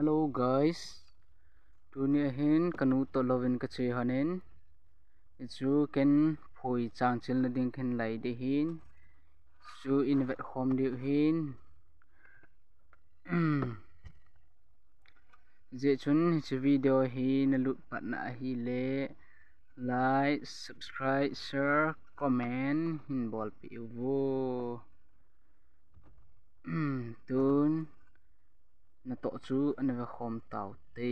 hello, guys. Tuni hin, kanu to lovin ka che hanen. Chu ken phoi chang chil na ding khen lai de hin. Chu in vet home de hin. Je chun chu video hi na lut pat na hi le. Like, subscribe, share, comment. Hin bol pi u tu to chu an ve khom tau te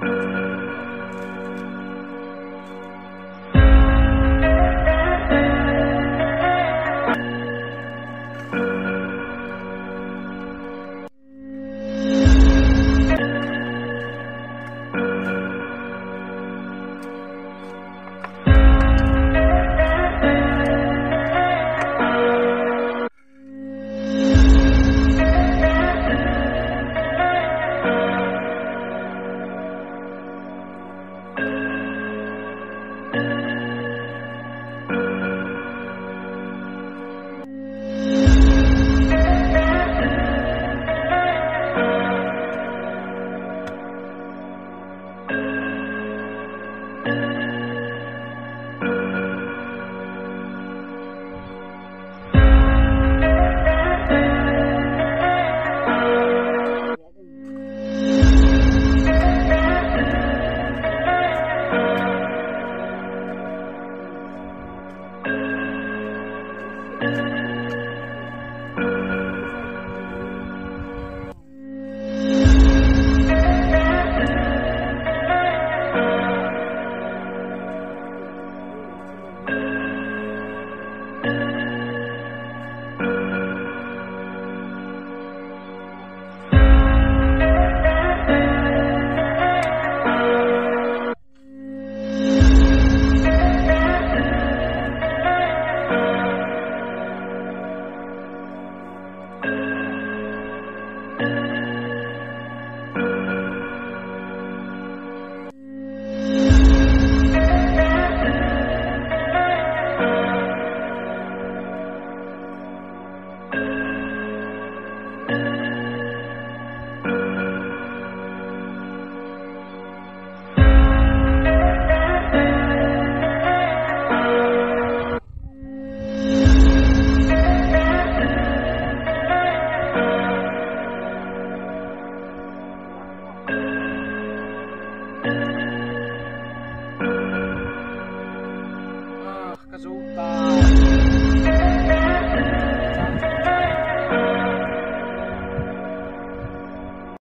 Thank you.